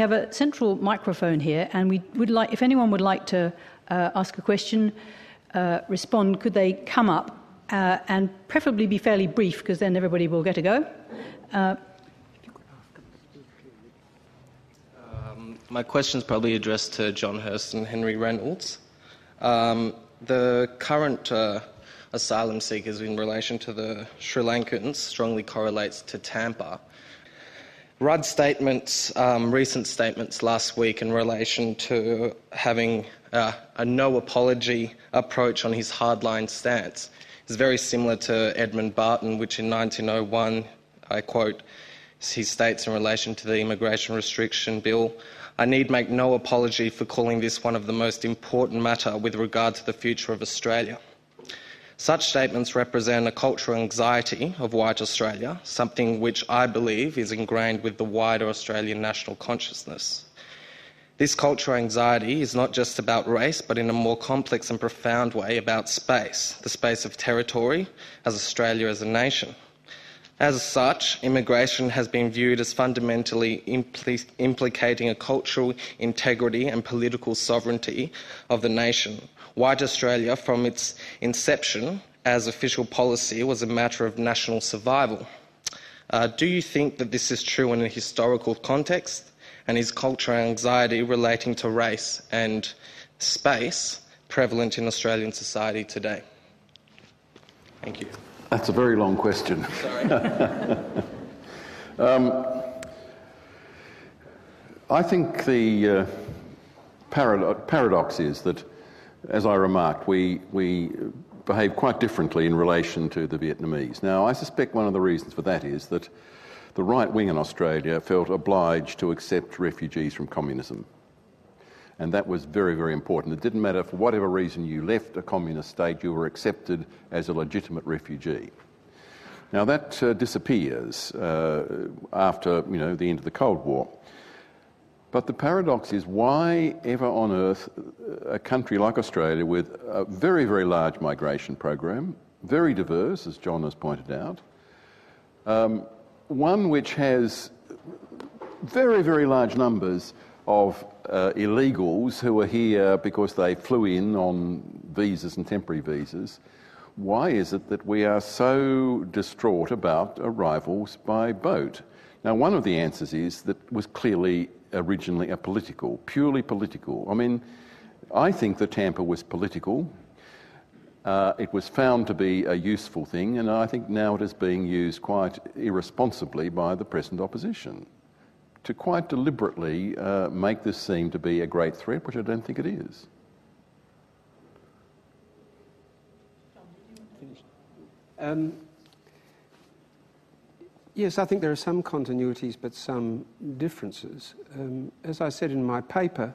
We have a central microphone here, and we would like, if anyone would like to uh, ask a question, uh, respond, could they come up uh, and preferably be fairly brief, because then everybody will get a go. Um, my question is probably addressed to John Hirst and Henry Reynolds. Um, the current uh, asylum seekers in relation to the Sri Lankans strongly correlates to Tampa. Rudd's statements, um, recent statements last week in relation to having uh, a no apology approach on his hardline stance is very similar to Edmund Barton, which in 1901, I quote, he states in relation to the immigration restriction bill I need make no apology for calling this one of the most important matter with regard to the future of Australia. Such statements represent a cultural anxiety of white Australia, something which I believe is ingrained with the wider Australian national consciousness. This cultural anxiety is not just about race, but in a more complex and profound way about space, the space of territory, as Australia as a nation. As such, immigration has been viewed as fundamentally impl- implicating a cultural integrity and political sovereignty of the nation, White Australia, from its inception as official policy, was a matter of national survival. Uh, do you think that this is true in a historical context? And is cultural anxiety relating to race and space prevalent in Australian society today? Thank you. That's a very long question. Sorry. um, I think the uh, parado- paradox is that as I remarked, we, we behave quite differently in relation to the Vietnamese. Now, I suspect one of the reasons for that is that the right wing in Australia felt obliged to accept refugees from communism. And that was very, very important. It didn't matter for whatever reason you left a communist state, you were accepted as a legitimate refugee. Now that uh, disappears uh, after you know, the end of the Cold War. But the paradox is why ever on earth a country like Australia with a very, very large migration program, very diverse, as John has pointed out, um, one which has very, very large numbers of uh, illegals who are here because they flew in on visas and temporary visas. Why is it that we are so distraught about arrivals by boat? Now, one of the answers is that was clearly originally a political, purely political. I mean, I think the Tampa was political. Uh, it was found to be a useful thing, and I think now it is being used quite irresponsibly by the present opposition to quite deliberately uh, make this seem to be a great threat, which I don't think it is. Um, Yes, I think there are some continuities but some differences. Um, as I said in my paper,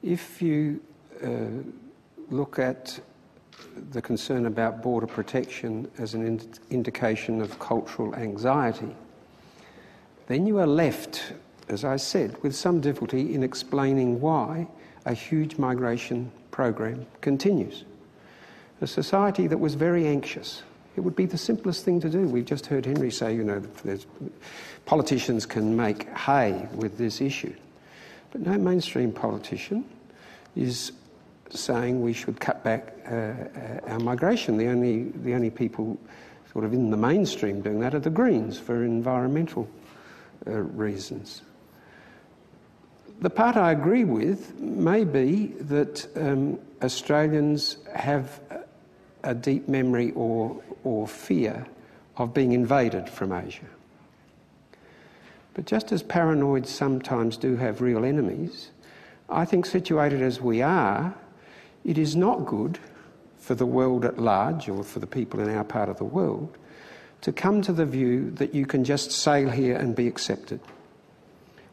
if you uh, look at the concern about border protection as an ind- indication of cultural anxiety, then you are left, as I said, with some difficulty in explaining why a huge migration program continues. A society that was very anxious it would be the simplest thing to do. We've just heard Henry say, you know, politicians can make hay with this issue. But no mainstream politician is saying we should cut back uh, our migration. The only, the only people sort of in the mainstream doing that are the Greens for environmental uh, reasons. The part I agree with may be that um, Australians have a deep memory or, or fear of being invaded from Asia. But just as paranoids sometimes do have real enemies, I think situated as we are, it is not good for the world at large or for the people in our part of the world to come to the view that you can just sail here and be accepted.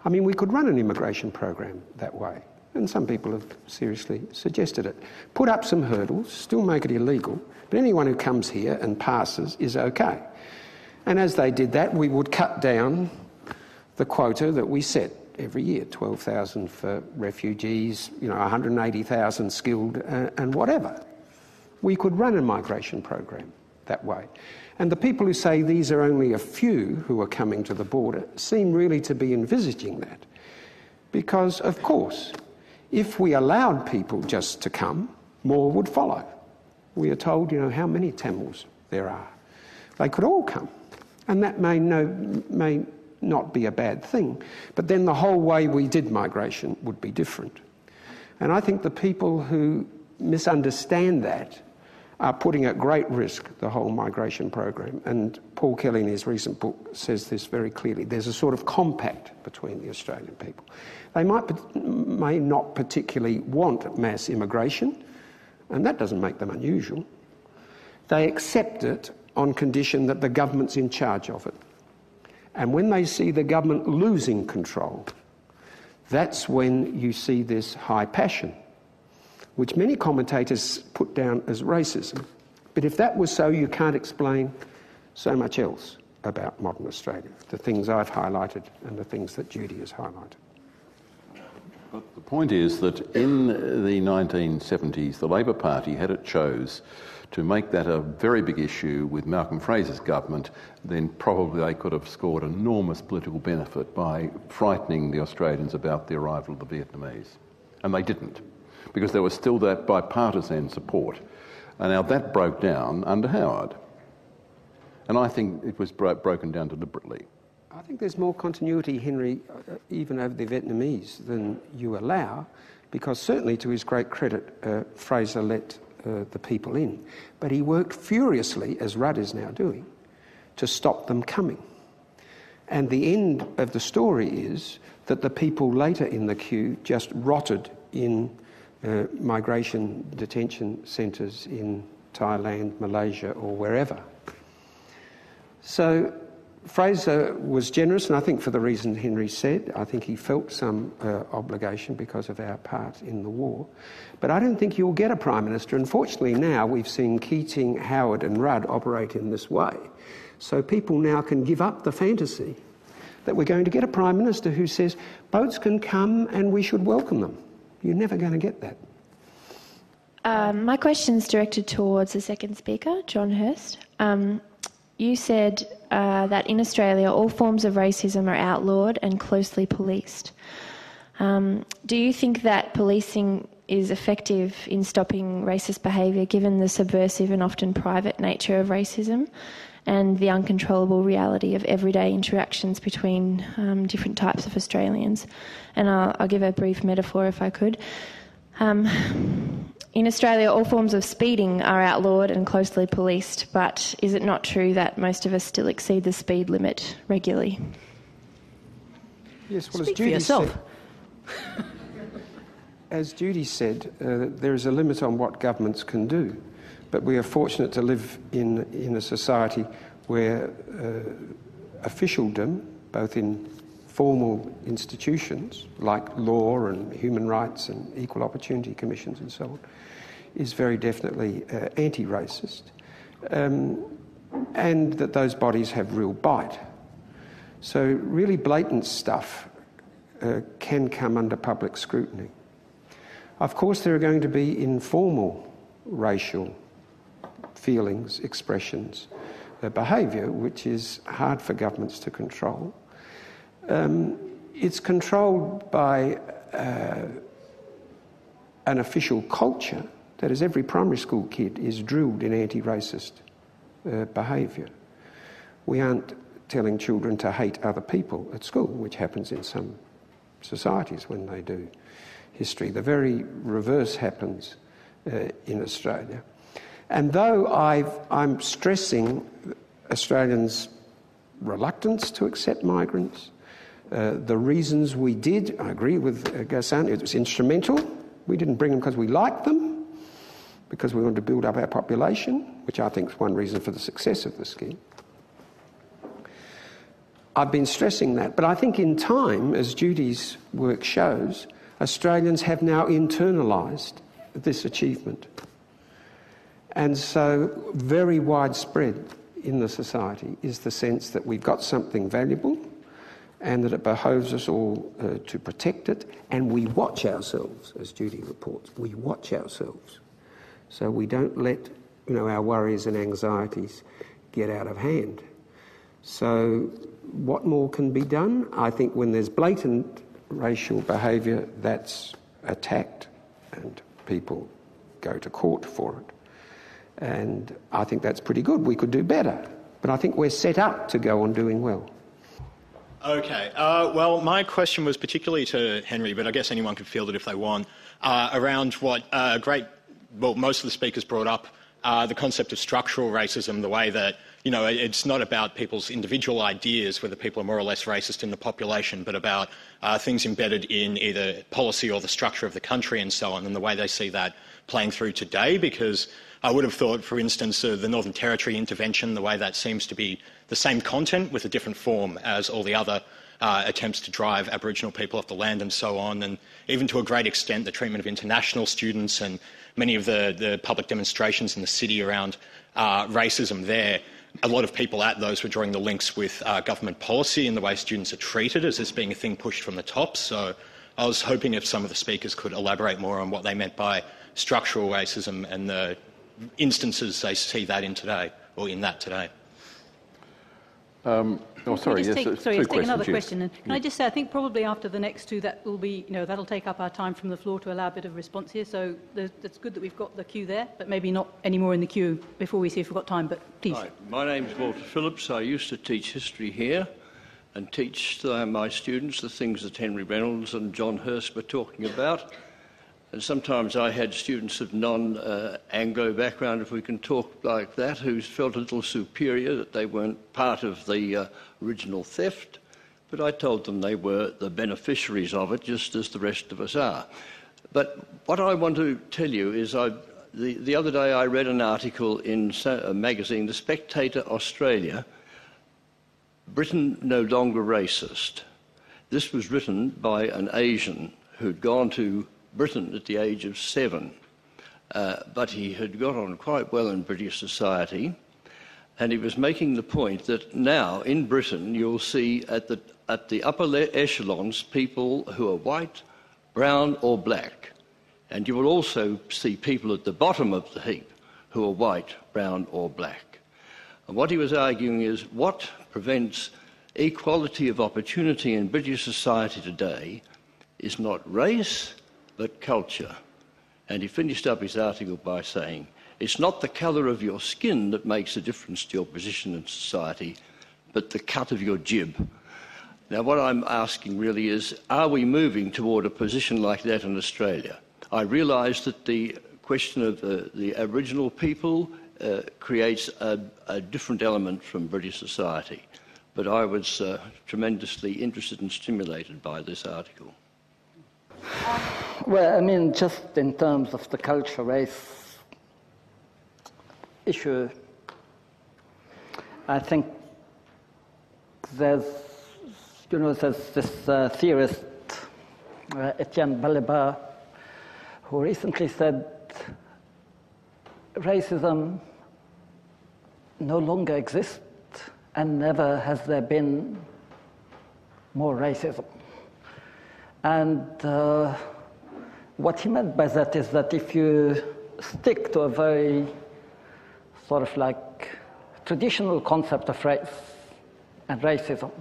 I mean, we could run an immigration program that way and some people have seriously suggested it. Put up some hurdles, still make it illegal, but anyone who comes here and passes is okay. And as they did that, we would cut down the quota that we set every year 12,000 for refugees, you know, 180,000 skilled, uh, and whatever. We could run a migration program that way. And the people who say these are only a few who are coming to the border seem really to be envisaging that Because, of course, if we allowed people just to come, more would follow. We are told, you know, how many Tamils there are. They could all come. And that may, no, may not be a bad thing. But then the whole way we did migration would be different. And I think the people who misunderstand that are putting at great risk the whole migration program. And Paul Kelly, in his recent book, says this very clearly. There's a sort of compact between the Australian people. They might, may not particularly want mass immigration, and that doesn't make them unusual. They accept it on condition that the government's in charge of it. And when they see the government losing control, that's when you see this high passion which many commentators put down as racism. But if that was so, you can't explain so much else about modern Australia, the things I've highlighted and the things that Judy has highlighted. But the point is that in the 1970s, the Labor Party had it chose to make that a very big issue with Malcolm Fraser's government, then probably they could have scored enormous political benefit by frightening the Australians about the arrival of the Vietnamese. And they didn't because there was still that bipartisan support. And now that broke down under Howard. And I think it was bro- broken down deliberately. I think there's more continuity, Henry, uh, even over the Vietnamese than you allow, because certainly to his great credit, uh, Fraser let uh, the people in. But he worked furiously, as Rudd is now doing, to stop them coming. And the end of the story is that the people later in the queue just rotted in uh, migration detention centres in Thailand, Malaysia, or wherever. So Fraser was generous, and I think for the reason Henry said, I think he felt some uh, obligation because of our part in the war. But I don't think you'll get a Prime Minister. Unfortunately, now we've seen Keating, Howard, and Rudd operate in this way. So people now can give up the fantasy that we're going to get a Prime Minister who says boats can come and we should welcome them. You're never going to get that. Um, my question is directed towards the second speaker, John Hirst. Um, you said uh, that in Australia all forms of racism are outlawed and closely policed. Um, do you think that policing is effective in stopping racist behaviour given the subversive and often private nature of racism and the uncontrollable reality of everyday interactions between um, different types of Australians? And I'll, I'll, give a brief metaphor if I could. Um, in Australia, all forms of speeding are outlawed and closely policed, but is it not true that most of us still exceed the speed limit regularly? Yes, well, Speak as Judy for yourself. Said, as Judy said, uh, there is a limit on what governments can do, but we are fortunate to live in, in a society where uh, officialdom, both in formal institutions like law and human rights and equal opportunity commissions and so on is very definitely uh, anti racist, um, and that those bodies have real bite. So, really blatant stuff uh, can come under public scrutiny. Of course, there are going to be informal racial feelings, expressions, uh, behaviour, which is hard for governments to control. Um, it's controlled by uh, an official culture that is every primary school kid is drilled in anti-racist uh, behaviour. We aren't telling children to hate other people at school, which happens in some societies when they do history. The very reverse happens uh, in Australia. And though i am stressing Australians' reluctance to accept migrants, uh, the reasons we did, I agree with uh, Ghassan, it was instrumental. We didn't bring them because we liked them, because we wanted to build up our population, which I think is one reason for the success of the scheme. I've been stressing that, but I think in time, as Judy's work shows, Australians have now internalised this achievement. And so, very widespread in the society is the sense that we've got something valuable and that it behoves us all uh, to protect it, and we watch ourselves, as Judy reports. We watch ourselves. So we don't let you know, our worries and anxieties get out of hand. So, what more can be done? I think when there's blatant racial behaviour that's attacked and people go to court for it. And I think that's pretty good. We could do better. But I think we're set up to go on doing well. Okay. Uh, well, my question was particularly to Henry, but I guess anyone could field it if they want, uh, around what uh, great, well, most of the speakers brought up uh, the concept of structural racism, the way that, you know, it's not about people's individual ideas, whether people are more or less racist in the population, but about uh, things embedded in either policy or the structure of the country and so on, and the way they see that playing through today, because I would have thought, for instance, uh, the Northern Territory intervention, the way that seems to be the same content with a different form as all the other uh, attempts to drive Aboriginal people off the land and so on, and even to a great extent the treatment of international students and many of the, the public demonstrations in the city around uh, racism there. A lot of people at those were drawing the links with uh, government policy and the way students are treated as this being a thing pushed from the top. So I was hoping if some of the speakers could elaborate more on what they meant by structural racism and the instances they see that in today, or in that today. Um, oh, sorry, Can I yes, take, sorry, let's take another yes. question. And can I just say, I think probably after the next two, that will be, you know, that'll take up our time from the floor to allow a bit of response here. So there's- it's good that we've got the queue there, but maybe not any more in the queue before we see if we've got time. But please. Hi, my name's Walter Phillips. I used to teach history here and teach uh, my students the things that Henry Reynolds and John Hirst were talking about. And sometimes I had students of non uh, Anglo background, if we can talk like that, who felt a little superior that they weren't part of the uh, original theft. But I told them they were the beneficiaries of it, just as the rest of us are. But what I want to tell you is I, the, the other day I read an article in a magazine, The Spectator Australia, Britain no longer racist. This was written by an Asian who'd gone to Britain at the age of seven, uh, but he had got on quite well in British society, and he was making the point that now in Britain you'll see at the, at the upper echelons people who are white, brown, or black, and you will also see people at the bottom of the heap who are white, brown, or black. And what he was arguing is what prevents equality of opportunity in British society today is not race, but culture. And he finished up his article by saying, It's not the colour of your skin that makes a difference to your position in society, but the cut of your jib. Now, what I'm asking really is are we moving toward a position like that in Australia? I realise that the question of the, the Aboriginal people uh, creates a, a different element from British society, but I was uh, tremendously interested and stimulated by this article. Well, I mean, just in terms of the culture race issue, I think there's, you know, there's this uh, theorist, uh, Etienne Balibar, who recently said racism no longer exists and never has there been more racism. And uh, what he meant by that is that if you stick to a very sort of like traditional concept of race and racism,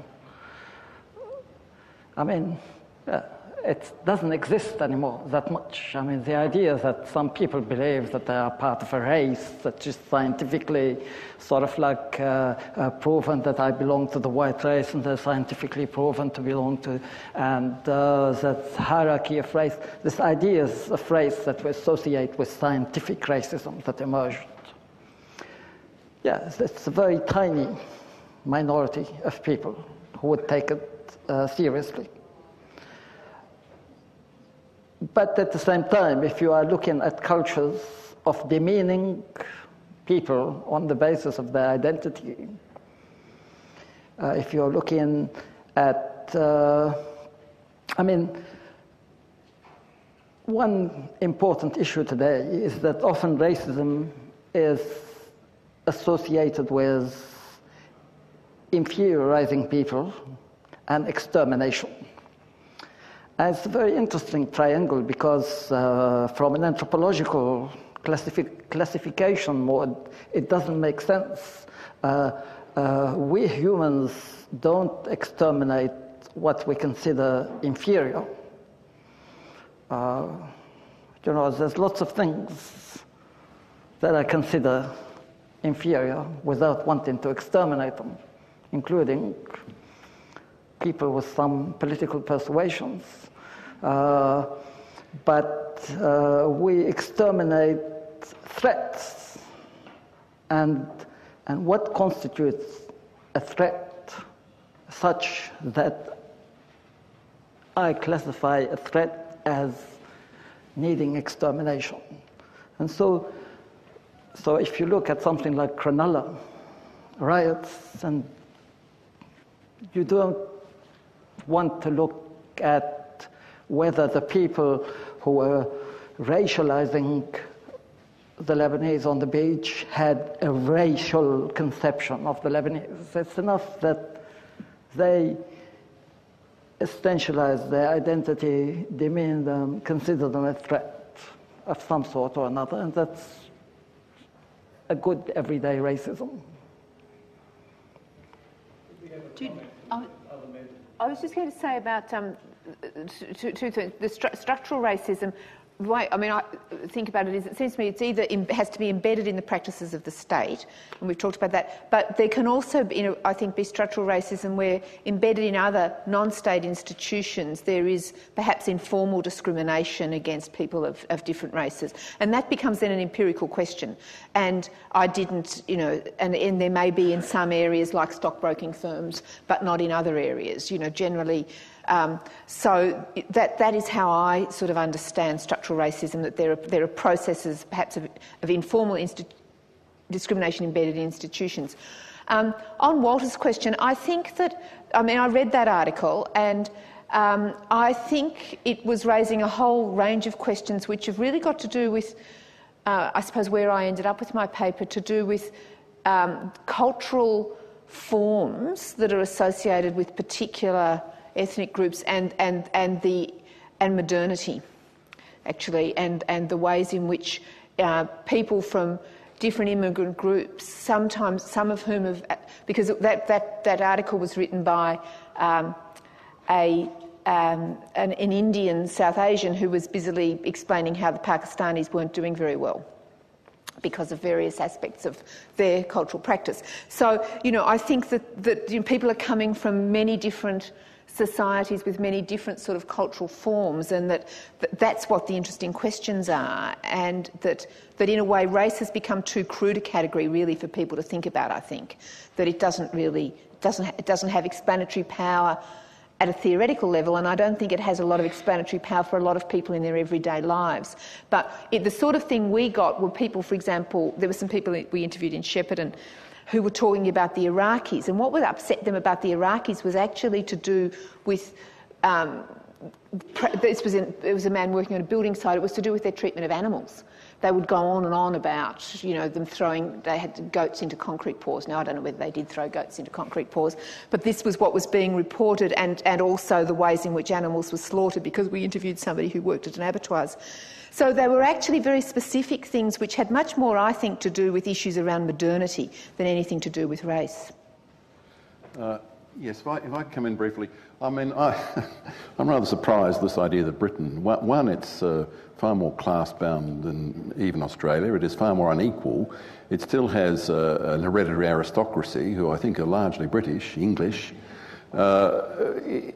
I mean, yeah, it doesn't exist anymore that much. I mean, the idea that some people believe that they are part of a race that is scientifically sort of like uh, uh, proven that I belong to the white race and they're scientifically proven to belong to, and uh, that hierarchy of race, this ideas of race that we associate with scientific racism that emerged. Yeah, it's a very tiny minority of people who would take it uh, seriously. But at the same time, if you are looking at cultures of demeaning people on the basis of their identity, uh, if you're looking at, uh, I mean, one important issue today is that often racism is associated with inferiorizing people and extermination. And it's a very interesting triangle because, uh, from an anthropological classifi- classification mode, it doesn't make sense. Uh, uh, we humans don't exterminate what we consider inferior. Uh, you know, there's lots of things that I consider inferior without wanting to exterminate them, including people with some political persuasions. Uh, but uh, we exterminate threats. And, and what constitutes a threat such that I classify a threat as needing extermination? And so, so if you look at something like Cronulla riots, and you don't want to look at whether the people who were racializing the Lebanese on the beach had a racial conception of the Lebanese. It's enough that they essentialize their identity, demean them, consider them a threat of some sort or another, and that's a good everyday racism. I was just going to say about um, two, two things. The stru structural racism way I mean, I think about it is, it seems to me it's either in, has to be embedded in the practices of the state, and we've talked about that. But there can also, be, you know, I think, be structural racism where embedded in other non-state institutions there is perhaps informal discrimination against people of, of different races, and that becomes then an empirical question. And I didn't, you know, and, and there may be in some areas like stockbroking firms, but not in other areas. You know, generally. Um, so that, that is how I sort of understand structural racism, that there are, there are processes perhaps of, of informal discrimination embedded in institutions. Um, on Walter's question, I think that, I mean, I read that article and um, I think it was raising a whole range of questions which have really got to do with, uh, I suppose, where I ended up with my paper, to do with um, cultural forms that are associated with particular ethnic groups and, and, and, the, and modernity, actually, and, and the ways in which uh, people from different immigrant groups, sometimes some of whom have, because that, that, that article was written by um, a, um, an, an Indian South Asian who was busily explaining how the Pakistanis weren't doing very well because of various aspects of their cultural practice. So, you know, I think that, that you know, people are coming from many different societies with many different sort of cultural forms, and that, that that's what the interesting questions are, and that, that in a way race has become too crude a category really for people to think about, I think, that it doesn't really, doesn't, it doesn't have explanatory power at a theoretical level, and I don't think it has a lot of explanatory power for a lot of people in their everyday lives. But it, the sort of thing we got were people, for example, there were some people we interviewed in Shepparton who were talking about the Iraqis. And what would upset them about the Iraqis was actually to do with. Um, this was in, it was a man working on a building site. It was to do with their treatment of animals. They would go on and on about, you know, them throwing. They had goats into concrete pours. Now I don't know whether they did throw goats into concrete pours, but this was what was being reported, and and also the ways in which animals were slaughtered. Because we interviewed somebody who worked at an abattoirs, so they were actually very specific things which had much more, I think, to do with issues around modernity than anything to do with race. Uh, yes, if I, if I, come in briefly, I mean, I, am rather surprised this idea that Britain, one, it's uh, far more class bound than even Australia, it is far more unequal. It still has uh, an hereditary aristocracy who I think are largely British, English. Uh,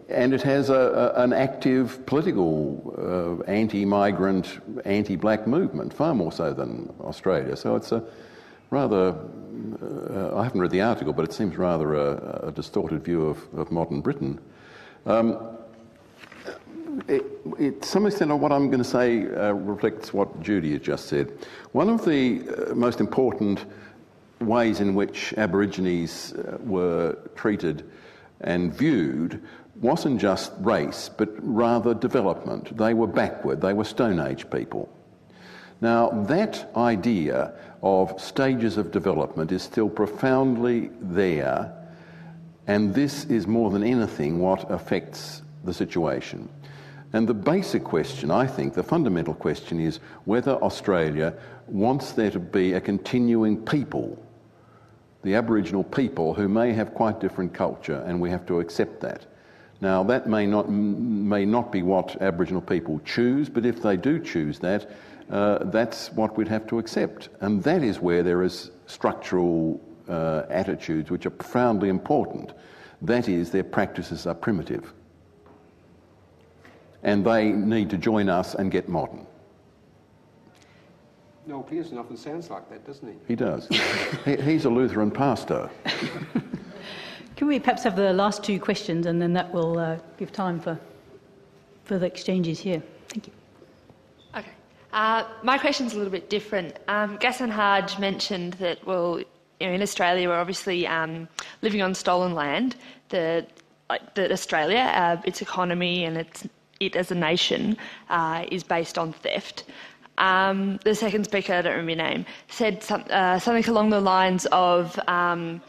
and it has a, a, an active political uh, anti-migrant, anti-black movement, far more so than Australia. So it's a rather, uh, I haven't read the article, but it seems rather a, a distorted view of, of modern Britain. Um, it, it, to some extent, what I'm going to say uh, reflects what Judy has just said. One of the uh, most important ways in which Aborigines uh, were treated and viewed wasn't just race, but rather development. They were backward, they were Stone Age people. Now, that idea of stages of development is still profoundly there, and this is more than anything what affects the situation. And the basic question, I think, the fundamental question is whether Australia wants there to be a continuing people the Aboriginal people who may have quite different culture, and we have to accept that. Now, that may not, may not be what Aboriginal people choose, but if they do choose that, uh, that's what we'd have to accept. And that is where there is structural uh, attitudes which are profoundly important. That is, their practices are primitive. And they need to join us and get modern. Noel Pearson often sounds like that, doesn't he? He does. he, he's a Lutheran pastor. Can we perhaps have the last two questions and then that will uh, give time for further exchanges here? Thank you. Uh, my question's a little bit different. Um, Hage mentioned that, well, you know, in Australia we're obviously um, living on stolen land. Like, that Australia, uh, its economy and its, it as a nation uh, is based on theft. Um, the second speaker, I don't remember your name, said some, uh, something along the lines of um,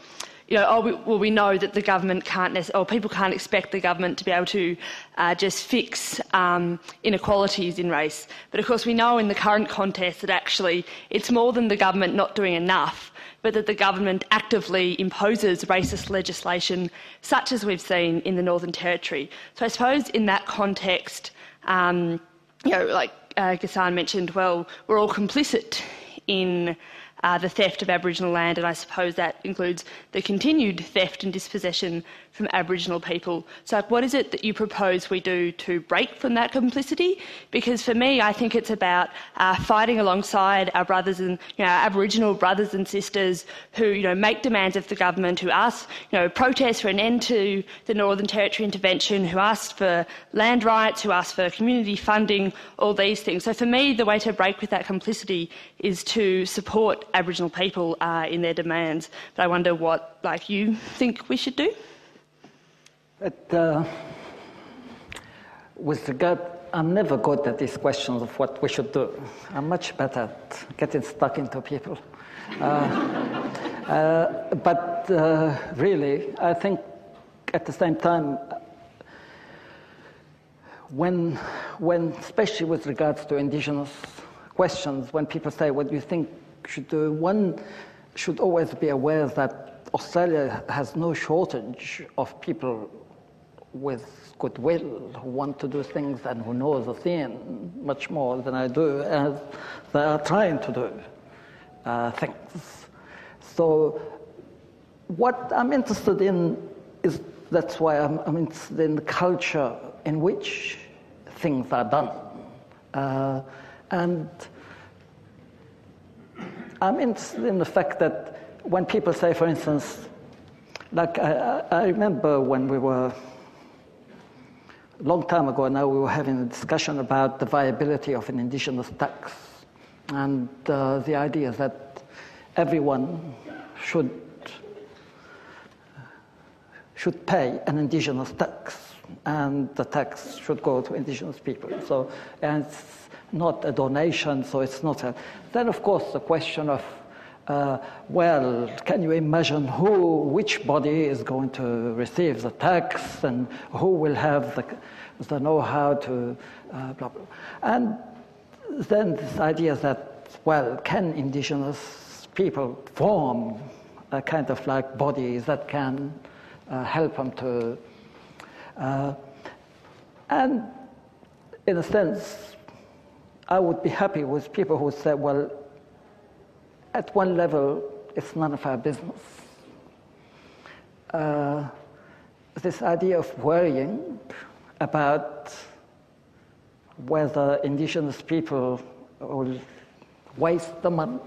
you know, oh, we, well, we know that the government can't, or people can't expect the government to be able to uh, just fix um, inequalities in race. But of course, we know in the current context that actually it's more than the government not doing enough, but that the government actively imposes racist legislation, such as we've seen in the Northern Territory. So I suppose in that context, um, you know, like uh, Ghassan mentioned, well, we're all complicit in uh, the theft of Aboriginal land, and I suppose that includes the continued theft and dispossession from Aboriginal people. So, what is it that you propose we do to break from that complicity? Because for me, I think it's about uh, fighting alongside our brothers and you know, our Aboriginal brothers and sisters who you know make demands of the government, who ask you know protest for an end to the Northern Territory intervention, who ask for land rights, who ask for community funding, all these things. So, for me, the way to break with that complicity is to support Aboriginal people uh, in their demands. But I wonder what like you think we should do. But, uh, with regard, I'm never good at these questions of what we should do. I'm much better at getting stuck into people. Uh, uh, but uh, really, I think at the same time, when, when, especially with regards to indigenous questions, when people say, what do you think should do, one should always be aware that Australia has no shortage of people with goodwill, who want to do things and who know the thing much more than I do, as they are trying to do uh, things. So, what I'm interested in is that's why I'm, I'm interested in the culture in which things are done. Uh, and I'm interested in the fact that when people say, for instance, like I, I remember when we were long time ago now, we were having a discussion about the viability of an indigenous tax and uh, the idea that everyone should should pay an indigenous tax and the tax should go to indigenous people. So and it's not a donation, so it's not a. Then, of course, the question of uh, well, can you imagine who, which body is going to receive the tax and who will have the, the know how to uh, blah, blah. And then this idea that, well, can indigenous people form a kind of like bodies that can uh, help them to. Uh, and in a sense, I would be happy with people who say, well, at one level, it's none of our business. Uh, this idea of worrying about whether indigenous people will waste the money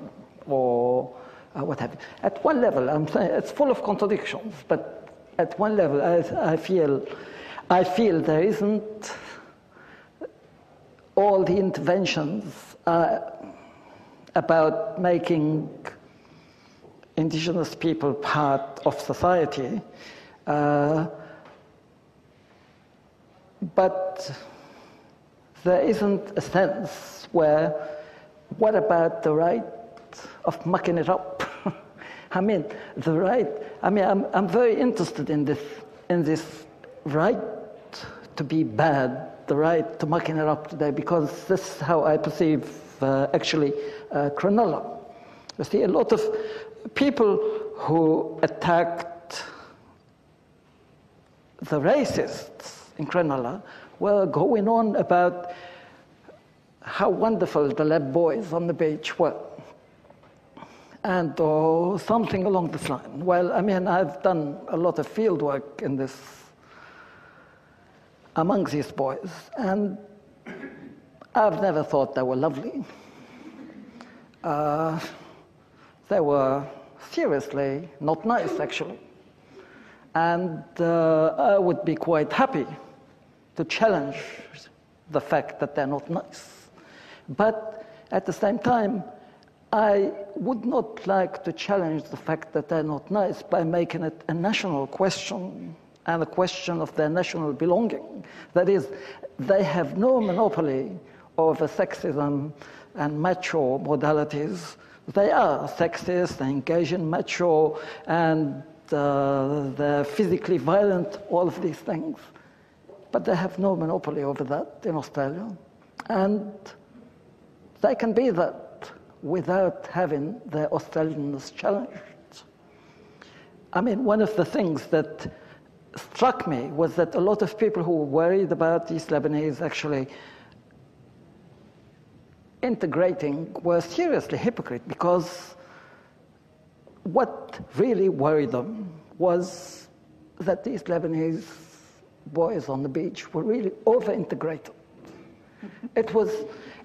or uh, what have you. At one level, I'm saying it's full of contradictions, but at one level, I, I feel, I feel there isn't all the interventions about making indigenous people part of society. Uh, but there isn't a sense where, what about the right of mucking it up? I mean, the right, I mean, I'm, I'm very interested in this, in this right to be bad, the right to mucking it up today, because this is how I perceive uh, actually Uh, Cronulla. You see, a lot of people who attacked the racists in Cronulla were going on about how wonderful the lab boys on the beach were. And or something along this line. Well, I mean, I've done a lot of field work in this among these boys, and I've never thought they were lovely. Uh, they were seriously not nice, actually. And uh, I would be quite happy to challenge the fact that they're not nice. But at the same time, I would not like to challenge the fact that they're not nice by making it a national question and a question of their national belonging. That is, they have no monopoly over sexism and macho modalities. They are sexist, they engage in macho, and uh, they're physically violent, all of these things. But they have no monopoly over that in Australia. And they can be that without having their Australianness challenged. I mean, one of the things that struck me was that a lot of people who were worried about East Lebanese actually integrating were seriously hypocrite because what really worried them was that these Lebanese boys on the beach were really over integrated. Mm-hmm. It was,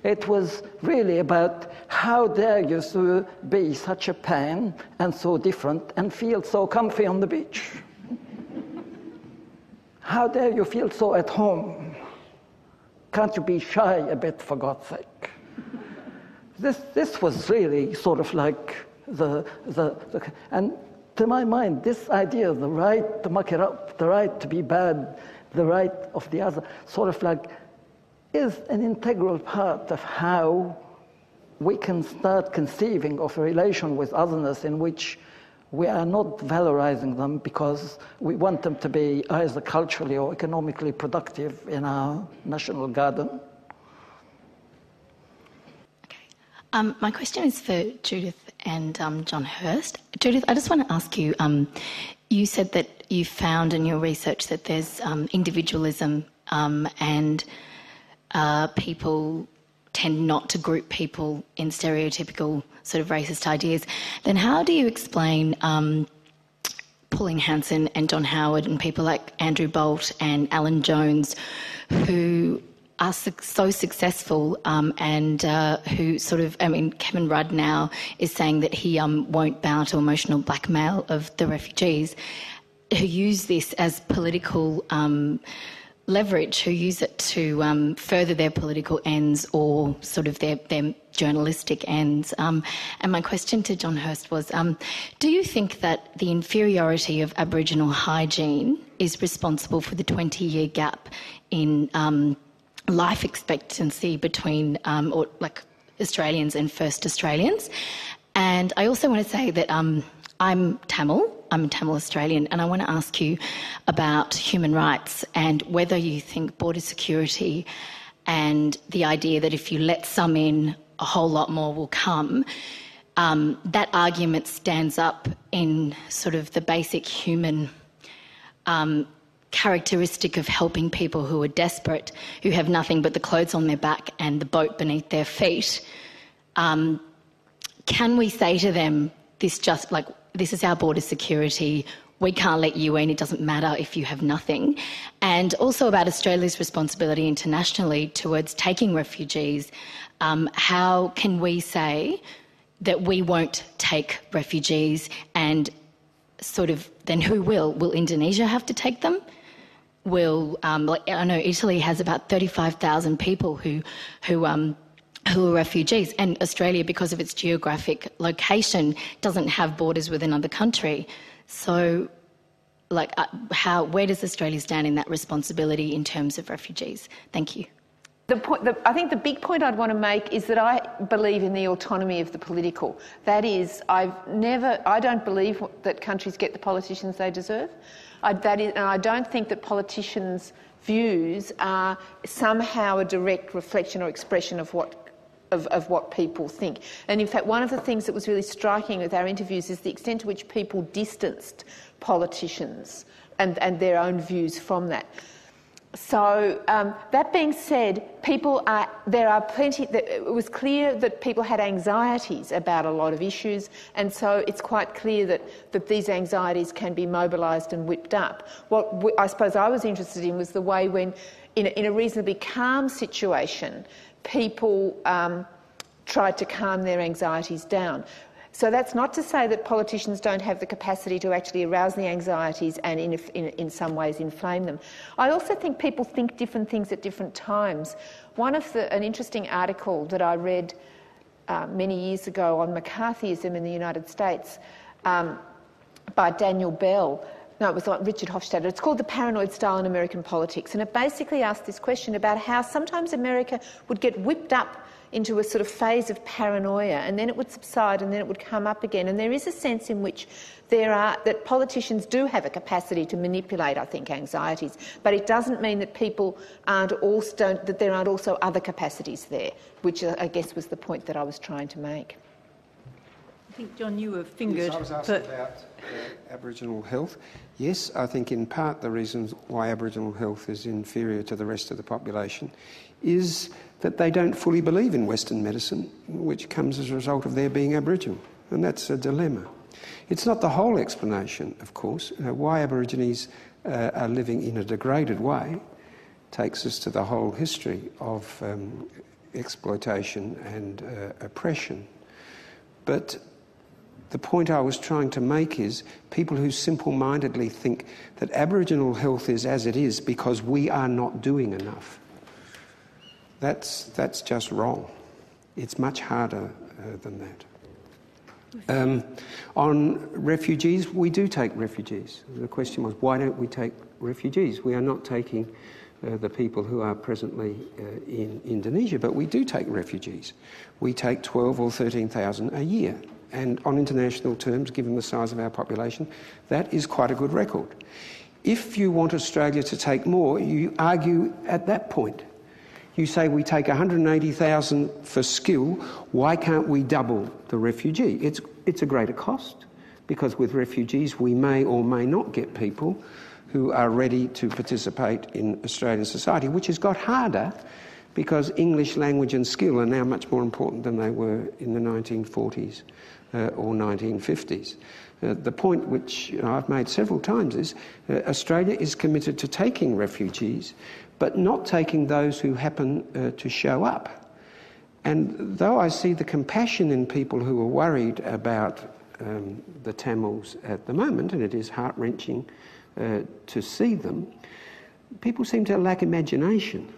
it was really about how dare you to be such a pain and so different and feel so comfy on the beach. How dare you feel so at home? Can't you be shy a bit, for God's sake? This, this was really sort of like the, the, the, and to my mind, this idea of the right to muck it up, the right to be bad, the right of the other, sort of like is an integral part of how we can start conceiving of a relation with otherness in which we are not valorizing them because we want them to be either culturally or economically productive in our national garden. Okay. Um, my question is for Judith and um, John Hirst. Judith, I just want to ask you um, you said that you found in your research that there's um, individualism um, and uh, people tend not to group people in stereotypical sort of racist ideas, then how do you explain Pauline Hanson and John Howard and people like Andrew Bolt and Alan Jones who are so successful um, and uh, who sort of, I mean, Kevin Rudd now is saying that he um, won't bow to emotional blackmail of the refugees, who use this as political. Um, leverage who use it to um, further their political ends or sort of their, their journalistic ends. Um, and my question to John Hirst was um, Do you think that the inferiority of Aboriginal hygiene is responsible for the 20 year gap in life expectancy between, um, or like Australians and first Australians? And I also want to say that um, I'm Tamil I'm a Tamil Australian, and I want to ask you about human rights and whether you think border security and the idea that if you let some in, a whole lot more will come. Um, that argument stands up in sort of the basic human um, characteristic of helping people who are desperate, who have nothing but the clothes on their back and the boat beneath their feet. Um, can we say to them, this just like this is our border security. We can't let you in. It doesn't matter if you have nothing. And also about Australia's responsibility internationally towards taking refugees. Um, how can we say that we won't take refugees and sort of then who will? Will Indonesia have to take them? Will um, like, I know Italy has about thirty-five thousand people who who um, who are refugees. And Australia, because of its geographic location, doesn't have borders with another country. So, like, uh, how, where does Australia stand in that responsibility in terms of refugees? Thank you. The point, the, I think the big point I'd want to make is that I believe in the autonomy of the political. That is, I've never, I don't believe that countries get the politicians they deserve. I, that is, and I don't think that politicians' views are somehow a direct reflection or expression of what of, of, what people think. And in fact, one of the things that was really striking with our interviews is the extent to which people distanced politicians and, and their own views from that. So um, that being said, people are there are plenty. It was clear that people had anxieties about a lot of issues, and so it's quite clear that that these anxieties can be mobilised and whipped up. What I suppose I was interested in was the way when, in a, in a reasonably calm situation, people um, tried to calm their anxieties down. So that's not to say that politicians don't have the capacity to actually arouse the anxieties and in, in, in, some ways inflame them. I also think people think different things at different times. One of the, an interesting article that I read uh, many years ago on McCarthyism in the United States um, by Daniel Bell. No, it was like Richard Hofstadter. It's called The Paranoid Style in American Politics. And it basically asked this question about how sometimes America would get whipped up into a sort of phase of paranoia and then it would subside and then it would come up again. And there is a sense in which there are, that politicians do have a capacity to manipulate, I think, anxieties, but it doesn't mean that people aren't also, that there aren't also other capacities there, which I guess was the point that I was trying to make. I think, John, you were fingered. Yes, I was asked but... about uh, Aboriginal health. Yes, I think in part the reason why Aboriginal health is inferior to the rest of the population is that they don't fully believe in Western medicine, which comes as a result of their being Aboriginal. And that's a dilemma. It's not the whole explanation, of course. Uh, why Aborigines uh, are living in a degraded way takes us to the whole history of um, exploitation and uh, oppression. But the point I was trying to make is people who simple mindedly think that Aboriginal health is as it is because we are not doing enough. That's, that's just wrong. It's much harder uh, than that. Um, on refugees, we do take refugees. The question was, why don't we take refugees? We are not taking uh, the people who are presently uh, in Indonesia, but we do take refugees. We take 12 or 13,000 a year. And on international terms, given the size of our population, that is quite a good record. If you want Australia to take more, you argue at that point you say we take 180,000 for skill, why can't we double the refugee? It's, it's a greater cost because with refugees we may or may not get people who are ready to participate in Australian society, which has got harder because English language and skill are now much more important than they were in the 1940s uh, or 1950s. Uh, the point which I've made several times is uh, Australia is committed to taking refugees, but not taking those who happen uh, to show up. And though I see the compassion in people who are worried about um, the Tamils at the moment, and it is heart wrenching uh, to see them, people seem to lack imagination.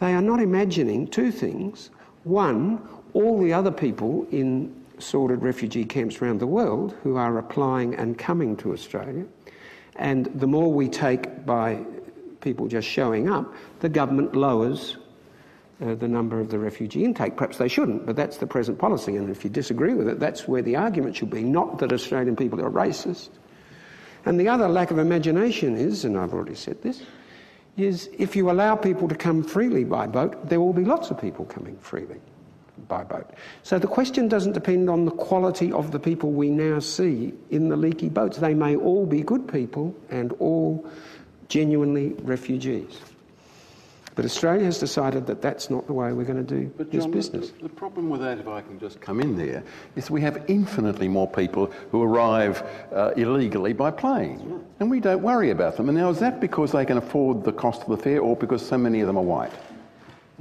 They are not imagining two things. One, all the other people in sorted refugee camps around the world who are applying and coming to Australia. And the more we take by people just showing up, the government lowers uh, the number of the refugee intake. Perhaps they shouldn't, but that's the present policy. And if you disagree with it, that's where the argument should be, not that Australian people are racist. And the other lack of imagination is, and I've already said this, is if you allow people to come freely by boat, there will be lots of people coming freely by boat. So the question doesn't depend on the quality of the people we now see in the leaky boats. They may all be good people and all genuinely refugees. But Australia has decided that that's not the way we're going to do but this John, business. The, the, problem with that, if I can just come in there, is we have infinitely more people who arrive uh, illegally by plane, and we don't worry about them. And now, is that because they can afford the cost of the fare, or because so many of them are white?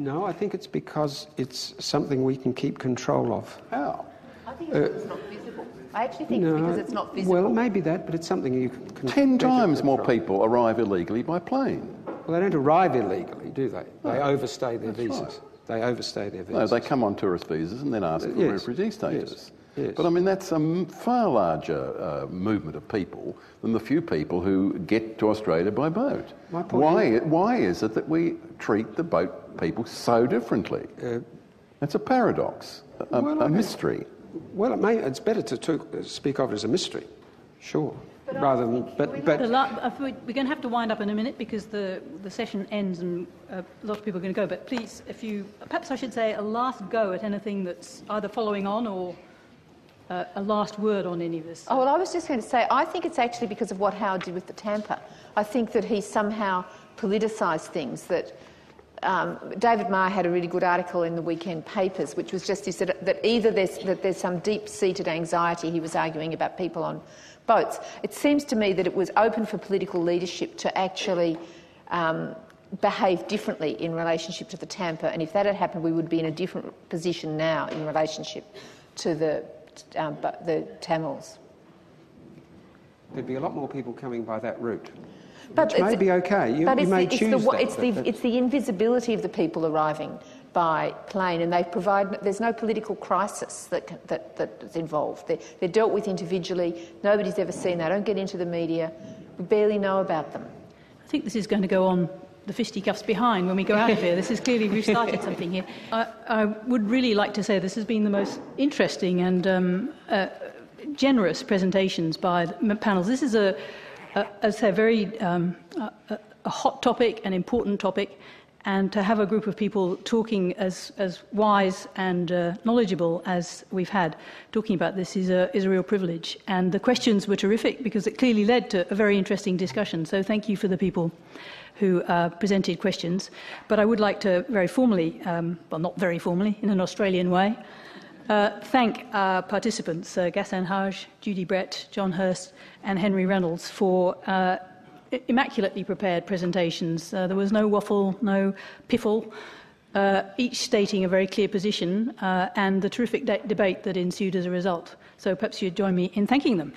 No, I think it's because it's something we can keep control of. How? I think it's uh, not visible. I actually think no, it's because it's not visible. Well, maybe that, but it's something you can. Ten times more people arrive illegally by plane. Well, they don't arrive illegally, do they? They oh, overstay their visas. Right. They overstay their visas. No, they come on tourist visas and then ask for yes. refugee status. Yes. Yes. But I mean, that's a far larger uh, movement of people than the few people who get to Australia by boat. Why, is, why is it that we treat the boat people so differently? Uh, it's a paradox, a, well, a mystery. Well, it may, it's better to talk, speak of it as a mystery, sure. But rather than, but, but la- we're going to have to wind up in a minute because the, the session ends and uh, a lot of people are going to go. But please, if you, perhaps I should say a last go at anything that's either following on or uh, a last word on any of this? Oh, well, I was just going to say, I think it's actually because of what Howard did with the Tampa. I think that he somehow politicised things that um, David Marr had a really good article in the weekend papers, which was just he said that either there's, that there's some deep-seated anxiety, he was arguing about people on boats. It seems to me that it was open for political leadership to actually um, behave differently in relationship to the Tampa, and if that had happened, we would be in a different position now in relationship to the, um, the Tamils. There'd be a lot more people coming by that route. But which may be okay. You, but you it's may the, choose it's the, that, it's, the, it's the invisibility of the people arriving by plane, and they provide. There's no political crisis that, that that's involved. They're, they're dealt with individually. Nobody's ever seen. They don't get into the media. We barely know about them. I think this is going to go on the fisticuffs behind when we go out of here. This is clearly we've started something here. I, I, would really like to say this has been the most interesting and um, uh, generous presentations by the panels. This is a uh, as a very um, a, hot topic, an important topic, and to have a group of people talking as, as wise and uh, knowledgeable as we've had talking about this is a, is a real privilege. And the questions were terrific because it clearly led to a very interesting discussion. So thank you for the people who uh, presented questions. But I would like to very formally, um, well, not very formally, in an Australian way, uh, thank our participants, uh, Ghassan Hage, Judy Brett, John Hirst, and Henry Reynolds, for uh, immaculately prepared presentations. Uh, there was no waffle, no piffle, uh, each stating a very clear position, uh, and the terrific de- debate that ensued as a result. So perhaps you'd join me in thanking them.